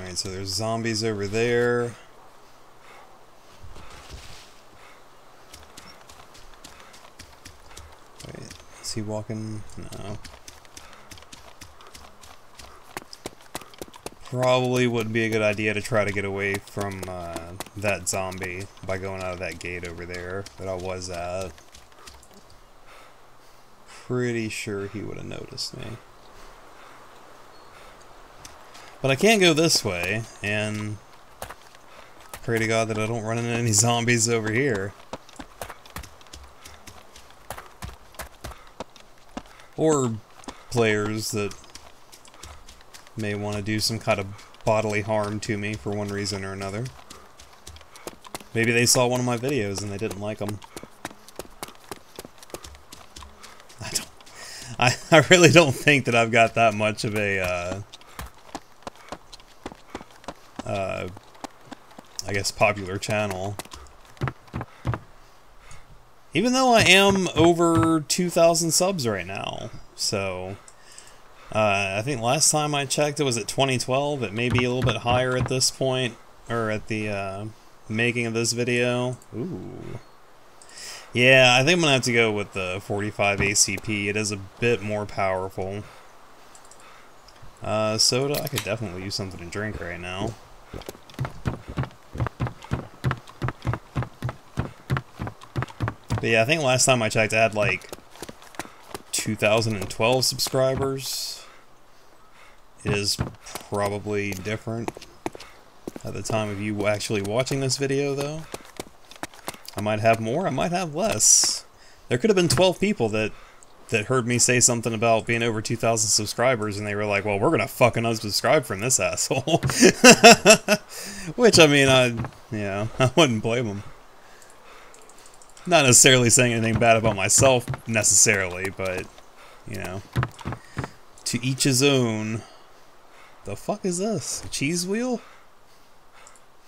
Alright, so there's zombies over there. Wait, is he walking? No. Probably wouldn't be a good idea to try to get away from uh, that zombie by going out of that gate over there that I was at. Pretty sure he would have noticed me. But I can't go this way, and pray to God that I don't run into any zombies over here. Or players that may want to do some kind of bodily harm to me for one reason or another. Maybe they saw one of my videos and they didn't like them. I don't. I, I really don't think that I've got that much of a, uh, uh, I guess, popular channel. Even though I am over 2,000 subs right now, so... Uh, I think last time I checked it was at 2012. It may be a little bit higher at this point, or at the uh, making of this video. Ooh. Yeah, I think I'm going to have to go with the 45 ACP. It is a bit more powerful. Uh, soda, I could definitely use something to drink right now. But yeah, I think last time I checked I had like 2012 subscribers It is probably different at the time of you actually watching this video, though. I might have more, I might have less. There could have been 12 people that that heard me say something about being over 2,000 subscribers, and they were like, well, we're gonna fucking unsubscribe from this asshole. Which, I mean, I, yeah, I wouldn't blame them. Not necessarily saying anything bad about myself, necessarily, but, you know, to each his own. The fuck is this? A cheese wheel?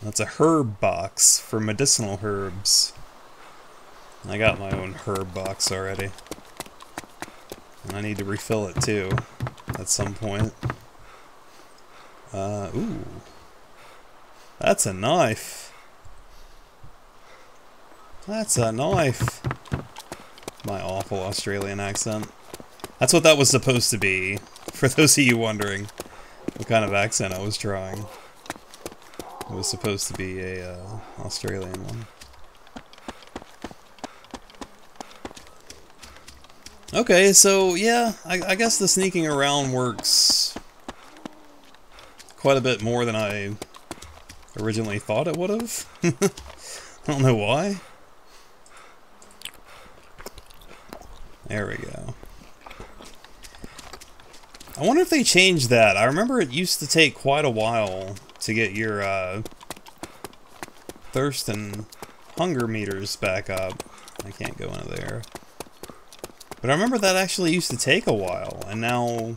That's a herb box for medicinal herbs. I got my own herb box already. And I need to refill it too, at some point. Uh, ooh. That's a knife. That's a knife. My awful Australian accent. That's what that was supposed to be, for those of you wondering what kind of accent I was trying. It was supposed to be a uh, Australian one. Okay, so yeah, I, I, guess the sneaking around works quite a bit more than I originally thought it would have. I don't know why. There we go. I wonder if they changed that. I remember it used to take quite a while to get your uh, thirst and hunger meters back up. I can't go into there. But I remember that actually used to take a while, and now...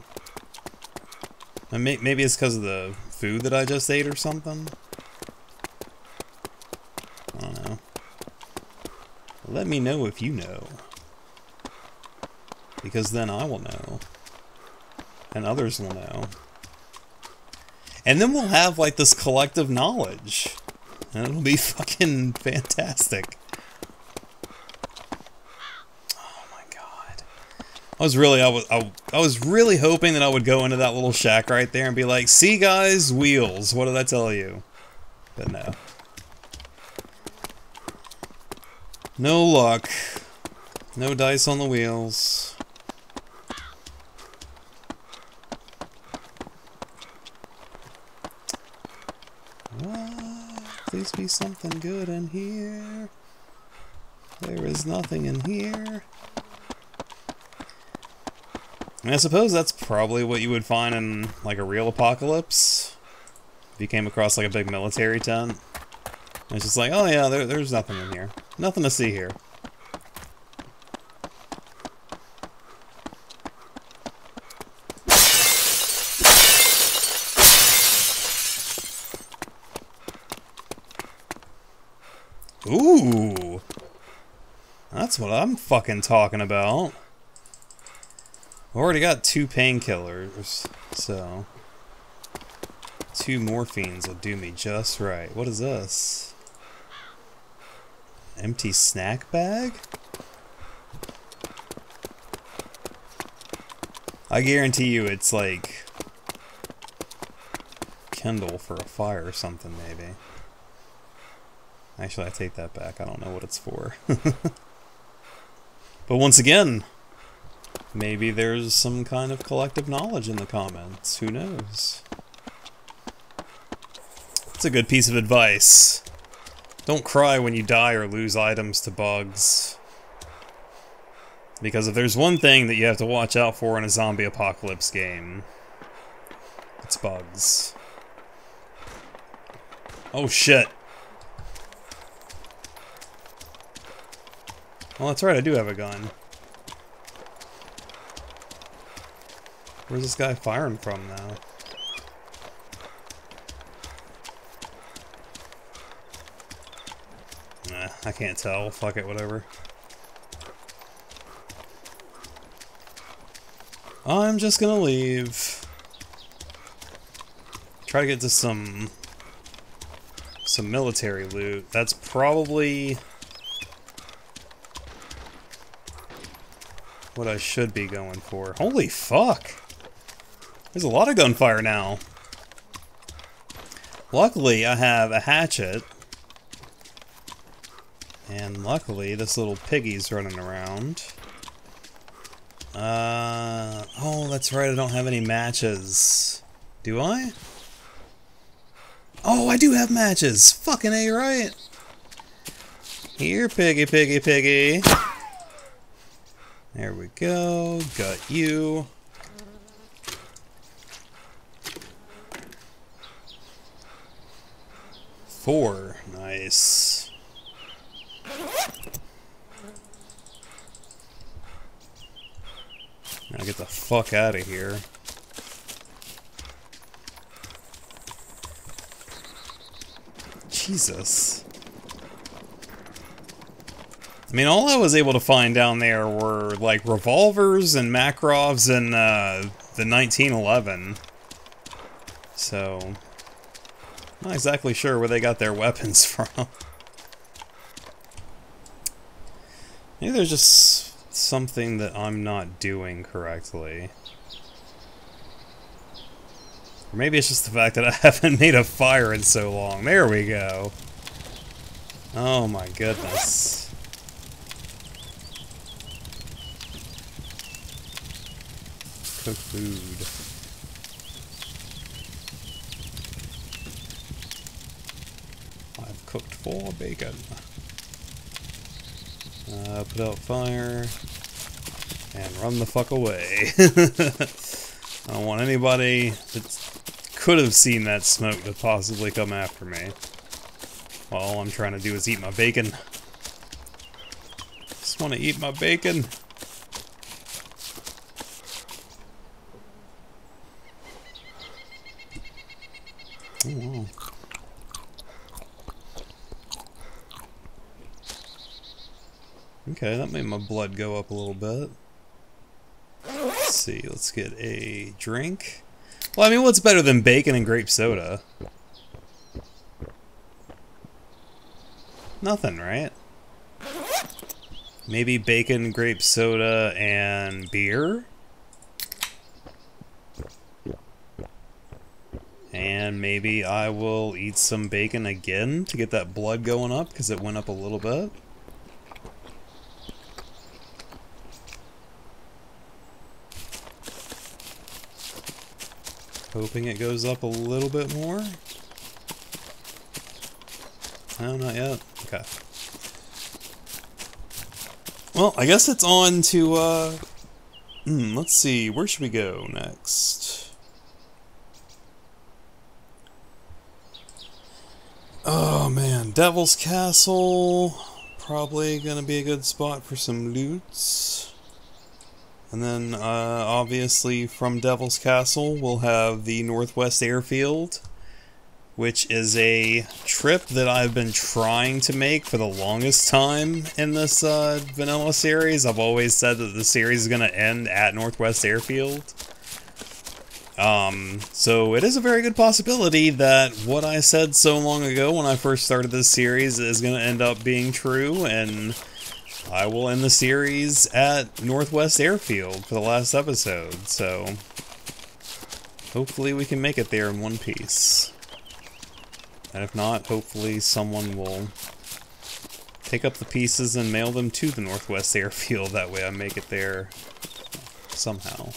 Maybe it's because of the food that I just ate or something? I don't know. Let me know if you know. Because then I will know and others will know. And then we'll have like this collective knowledge. And it'll be fucking fantastic. Oh my god. I was really I was I, I was really hoping that I would go into that little shack right there and be like, "See guys, wheels. What did I tell you?" But no. No luck. No dice on the wheels. Please be something good in here. There is nothing in here. I, I suppose that's probably what you would find in like a real apocalypse. If you came across like a big military tent. it's just like, oh yeah, there, there's nothing in here. Nothing to see here. Ooh. That's what I'm fucking talking about. Already got two painkillers, so... Two morphines will do me just right. What is this? Empty snack bag? I guarantee you it's like kindle for a fire or something maybe. Actually, I take that back. I don't know what it's for. but once again, maybe there's some kind of collective knowledge in the comments. Who knows? It's a good piece of advice. Don't cry when you die or lose items to bugs. Because if there's one thing that you have to watch out for in a zombie apocalypse game, it's bugs. Oh shit. Well, that's right, I do have a gun. Where's this guy firing from now? Nah, I can't tell. Fuck it, whatever. I'm just gonna leave. Try to get to some... some military loot. That's probably... what I should be going for. Holy fuck! There's a lot of gunfire now. Luckily, I have a hatchet. And luckily, this little piggy's running around. Uh, oh, that's right, I don't have any matches. Do I? Oh, I do have matches! Fucking A, right? Here, piggy, piggy, piggy. There we go. Got you. Four. Nice. Now get the fuck out of here. Jesus. I mean, all I was able to find down there were, like, revolvers and Makarovs and, uh, the 1911. So, not exactly sure where they got their weapons from. Maybe there's just something that I'm not doing correctly. Or maybe it's just the fact that I haven't made a fire in so long. There we go. Oh my goodness. Cook food. I've cooked four bacon. Uh, put out fire and run the fuck away. I don't want anybody that could have seen that smoke to possibly come after me. All I'm trying to do is eat my bacon. Just want to eat my bacon. Oh, Okay, that made my blood go up a little bit. Let's see, let's get a drink. Well, I mean, what's better than bacon and grape soda? Nothing, right? Maybe bacon, grape soda, and beer? And maybe I will eat some bacon again to get that blood going up because it went up a little bit. Hoping it goes up a little bit more. No, not yet. Okay. Well, I guess it's on to, uh... Hmm, let's see, where should we go next? Oh man, Devil's Castle. Probably gonna be a good spot for some loots. And then, uh, obviously, from Devil's Castle, we'll have the Northwest Airfield, which is a trip that I've been trying to make for the longest time in this uh, vanilla series. I've always said that the series is going to end at Northwest Airfield. Um, so it is a very good possibility that what I said so long ago when I first started this series is going to end up being true, and I will end the series at Northwest Airfield for the last episode, so hopefully we can make it there in one piece. And if not, hopefully someone will pick up the pieces and mail them to the Northwest Airfield, that way I make it there somehow.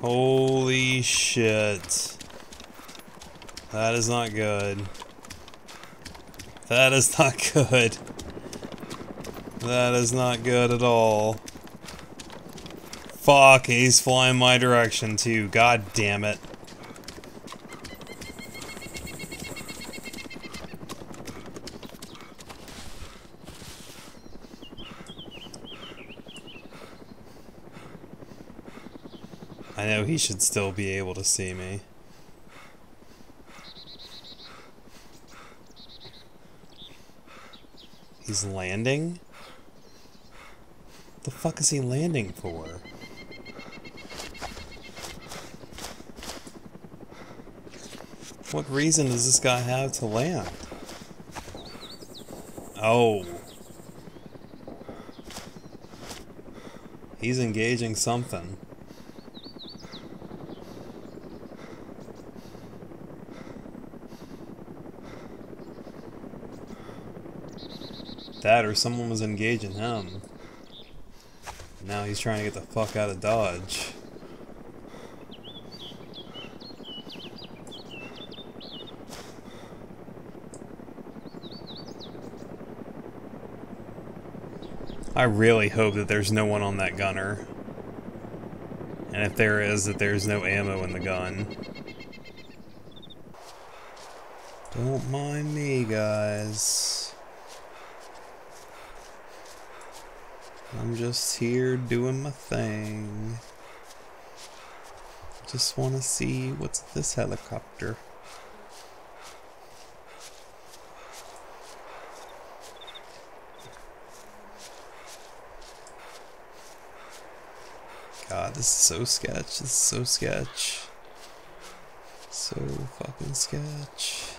Holy shit. That is not good. That is not good. That is not good at all. Fuck, he's flying my direction too. God damn it. I know he should still be able to see me. He's landing? The fuck is he landing for? What reason does this guy have to land? Oh. He's engaging something. That or someone was engaging him. Now he's trying to get the fuck out of Dodge. I really hope that there's no one on that gunner. And if there is, that there's no ammo in the gun. Don't mind me, guys. I'm just here doing my thing. Just want to see what's this helicopter. God, this is so sketch. This is so sketch. So fucking sketch.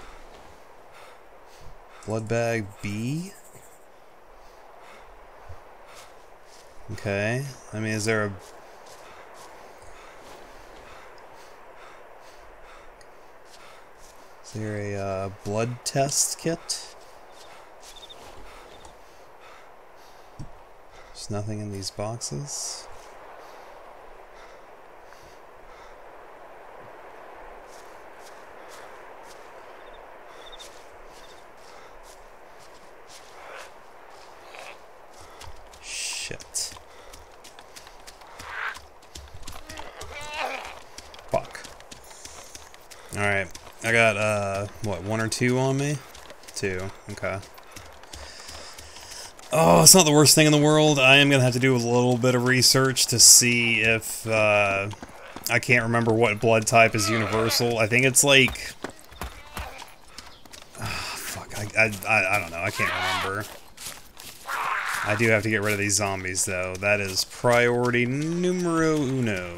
Blood bag B? Okay. I mean, is there a... Is there a uh, blood test kit? There's nothing in these boxes. Shit. Fuck. Alright. I got, uh, what, one or two on me? Two. Okay. Oh, it's not the worst thing in the world. I am going to have to do a little bit of research to see if, uh, I can't remember what blood type is universal. I think it's like... Oh, fuck, I, I, I, I don't know. I can't remember. I do have to get rid of these zombies, though. That is priority numero uno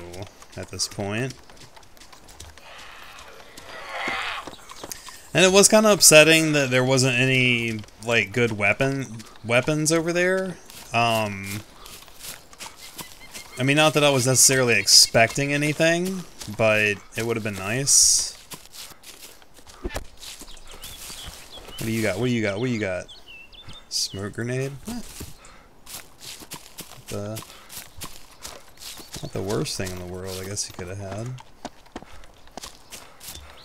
at this point. And it was kind of upsetting that there wasn't any, like, good weapon weapons over there. Um, I mean, not that I was necessarily expecting anything, but it would have been nice. What do you got? What do you got? What do you got? Smoke grenade? What? The, not the worst thing in the world, I guess you could have had.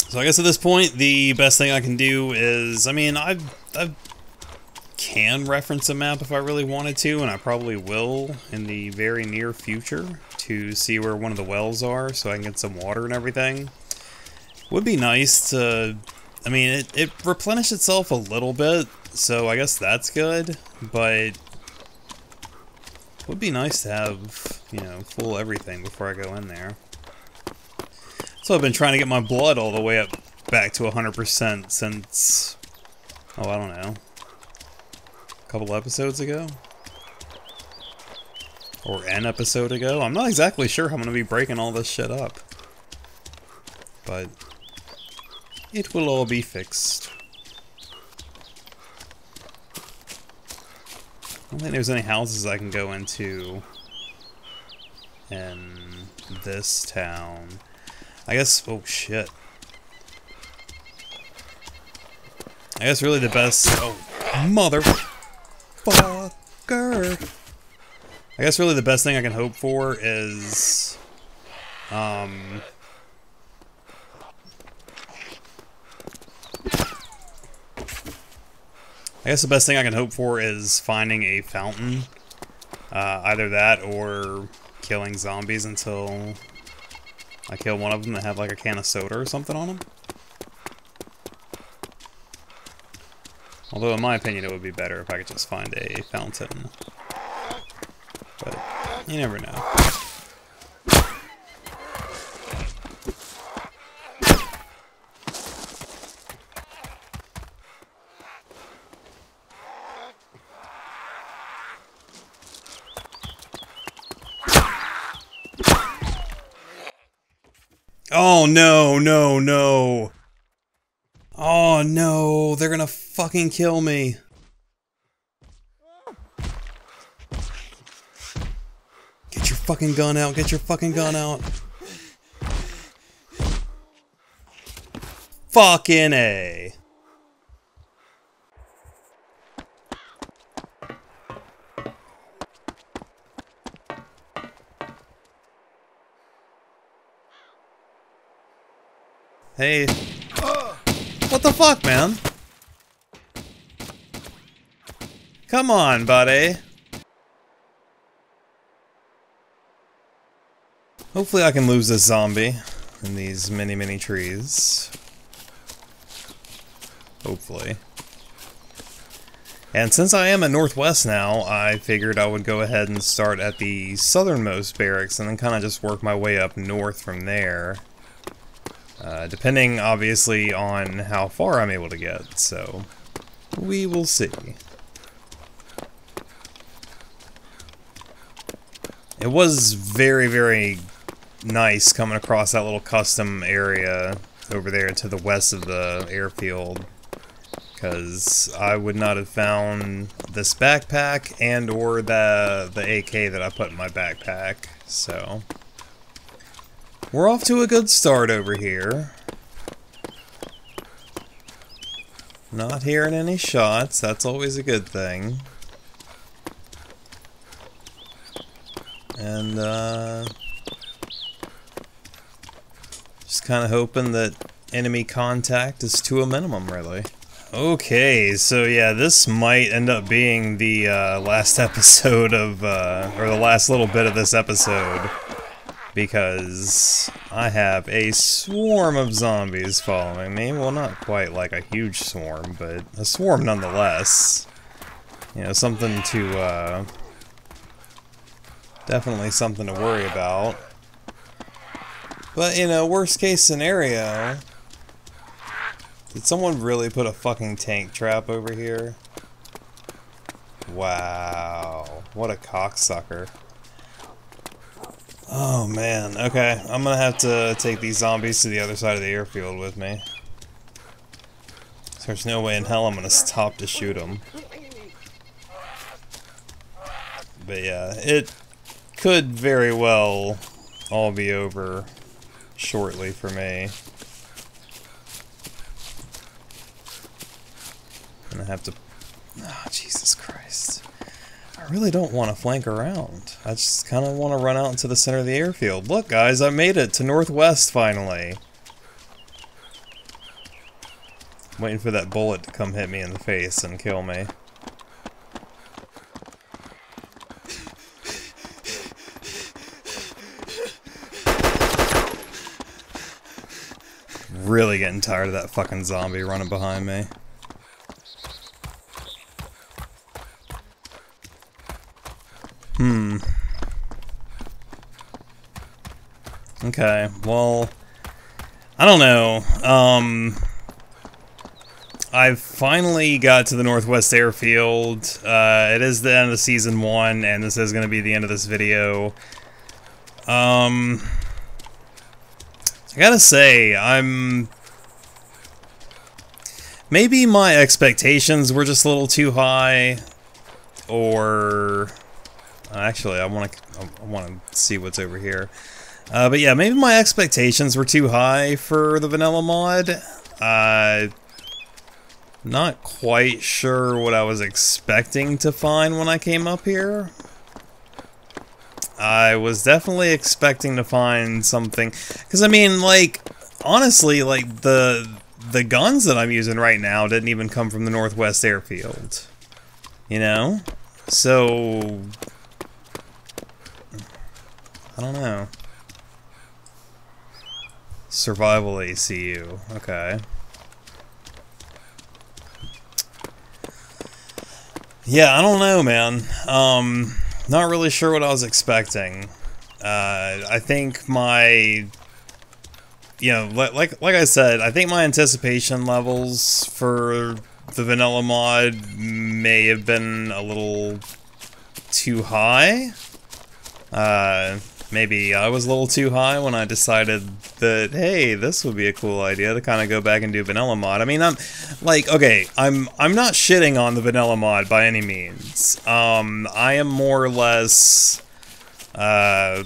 So I guess at this point, the best thing I can do is, I mean, I I can reference a map if I really wanted to, and I probably will in the very near future to see where one of the wells are so I can get some water and everything. Would be nice to, I mean, it, it replenished itself a little bit, so I guess that's good, but would be nice to have, you know, full everything before I go in there. So I've been trying to get my blood all the way up back to 100% since, oh, I don't know, a couple episodes ago? or an episode ago. I'm not exactly sure how I'm going to be breaking all this shit up. But it will all be fixed. I don't think there's any houses I can go into in this town. I guess, oh shit. I guess really the best, oh, motherfucker. I guess really the best thing I can hope for is, um, I guess the best thing I can hope for is finding a fountain. Uh, either that or killing zombies until I kill one of them that have like a can of soda or something on them. Although in my opinion it would be better if I could just find a fountain. But you never know. Oh no, no, no. Oh no, they're gonna fucking kill me. Get your fucking gun out, get your fucking gun out. Fucking A. Hey. What the fuck, man? Come on, buddy. Hopefully I can lose this zombie in these many, many trees. Hopefully. And since I am at Northwest now, I figured I would go ahead and start at the southernmost barracks and then kind of just work my way up north from there. Uh, depending, obviously, on how far I'm able to get, so we will see. It was very, very nice coming across that little custom area over there to the west of the airfield because I would not have found this backpack and or the the AK that I put in my backpack so we're off to a good start over here. Not hearing any shots, that's always a good thing. And, uh... Just kind of hoping that enemy contact is to a minimum, really. Okay, so yeah, this might end up being the uh, last episode of, uh, or the last little bit of this episode because I have a swarm of zombies following me. Well, not quite like a huge swarm, but a swarm nonetheless. You know, something to, uh, definitely something to worry about. But, in a worst case scenario, did someone really put a fucking tank trap over here? Wow, what a cocksucker. Oh man, okay. I'm gonna have to take these zombies to the other side of the airfield with me. There's no way in hell I'm gonna stop to shoot them. But yeah, it could very well all be over shortly for me. I'm gonna have to... Oh, Jesus Christ. I really don't want to flank around. I just kind of want to run out into the center of the airfield. Look, guys, I made it to Northwest finally. I'm waiting for that bullet to come hit me in the face and kill me. Really getting tired of that fucking zombie running behind me. Hmm. Okay, well, I don't know. Um, I finally got to the Northwest Airfield. Uh, it is the end of season one, and this is going to be the end of this video. Um, I gotta say, I'm... Maybe my expectations were just a little too high, or... Actually, I want to I want to see what's over here. Uh, but yeah, maybe my expectations were too high for the vanilla mod. Uh, not quite sure what I was expecting to find when I came up here. I was definitely expecting to find something, because I mean, like, honestly, like, the, the guns that I'm using right now didn't even come from the Northwest Airfield. You know? So, I don't know. Survival ACU, okay. Yeah, I don't know, man. Um, not really sure what I was expecting. Uh, I think my, you know, like like I said, I think my anticipation levels for the vanilla mod may have been a little too high. Uh, maybe I was a little too high when I decided that, hey, this would be a cool idea to kind of go back and do vanilla mod. I mean, I'm like, okay, I'm I'm not shitting on the vanilla mod by any means. Um, I am more or less uh,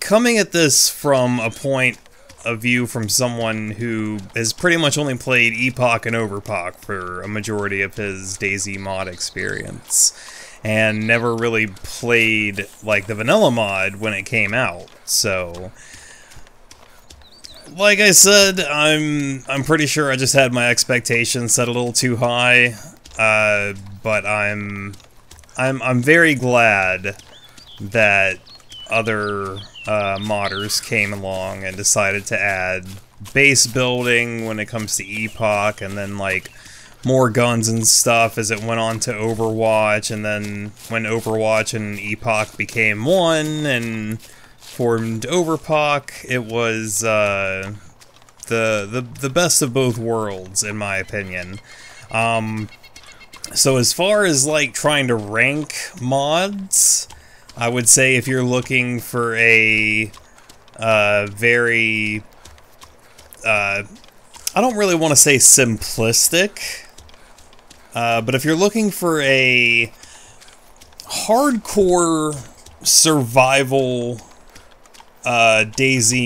coming at this from a point of view from someone who has pretty much only played Epoch and Overpoch for a majority of his DayZ mod experience and never really played like the vanilla mod when it came out. So like I said, I'm I'm pretty sure I just had my expectations set a little too high. Uh, but I'm I'm I'm very glad that other uh, modders came along and decided to add base building when it comes to Epoch, and then like more guns and stuff as it went on to Overwatch, and then when Overwatch and Epoch became one and formed Overpoch, it was uh, the the the best of both worlds, in my opinion. Um, so as far as like trying to rank mods, I would say if you're looking for a uh, very uh, I don't really want to say simplistic uh, but if you're looking for a hardcore survival uh,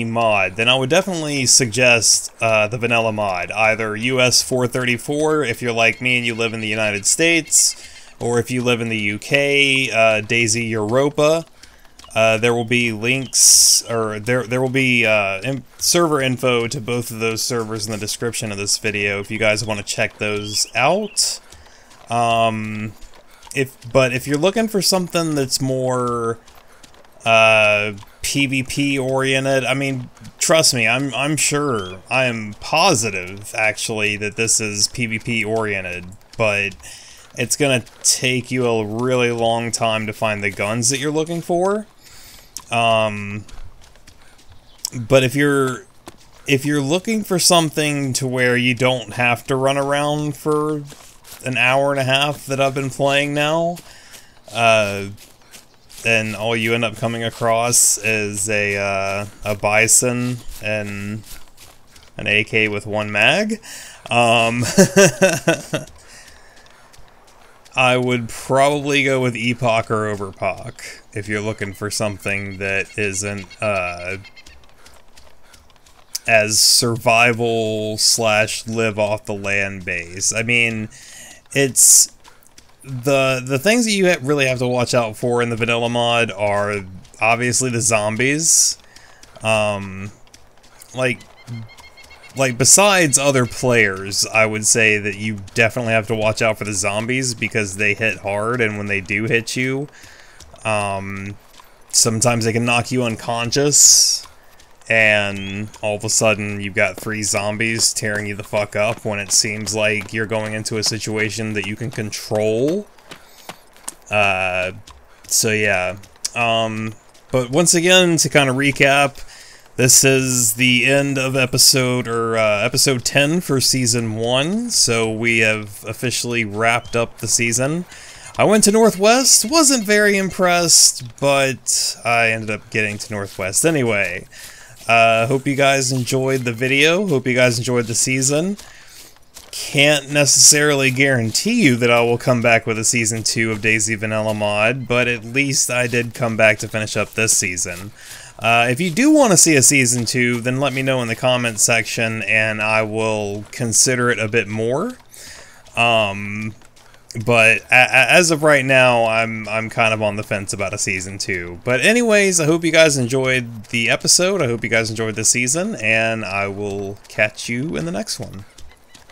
mod, then I would definitely suggest uh, the vanilla mod. Either US 434 if you're like me and you live in the United States, or if you live in the UK, uh, Europa. Uh, there will be links, or there there will be uh, in server info to both of those servers in the description of this video if you guys want to check those out. Um, if but if you're looking for something that's more uh, PvP oriented, I mean, trust me, I'm I'm sure, I am positive actually that this is PvP oriented, but it's gonna take you a really long time to find the guns that you're looking for. Um, but if you're if you're looking for something to where you don't have to run around for an hour and a half that I've been playing now, uh, and all you end up coming across is a uh, a Bizon and an AK with one mag. Um, I would probably go with Epoch or Overpoch if you're looking for something that isn't uh, as survival slash live off the land base. I mean, it's the the things that you really have to watch out for in the vanilla mod are obviously the zombies. Um, like like besides other players, I would say that you definitely have to watch out for the zombies because they hit hard, and when they do hit you, um, sometimes they can knock you unconscious and all of a sudden you've got three zombies tearing you the fuck up when it seems like you're going into a situation that you can control. Uh, so yeah. Um, but once again, to kind of recap, This is the end of episode or uh, episode 10 for season 1, so we have officially wrapped up the season. I went to Northwest, wasn't very impressed, but I ended up getting to Northwest anyway. Uh, hope you guys enjoyed the video, hope you guys enjoyed the season. Can't necessarily guarantee you that I will come back with a season 2 of DayZ Vanilla Mod, but at least I did come back to finish up this season. Uh, if you do want to see a season two, then let me know in the comments section, and I will consider it a bit more. Um, but as of right now, I'm I'm kind of on the fence about a season two. But anyways, I hope you guys enjoyed the episode. I hope you guys enjoyed the season, and I will catch you in the next one.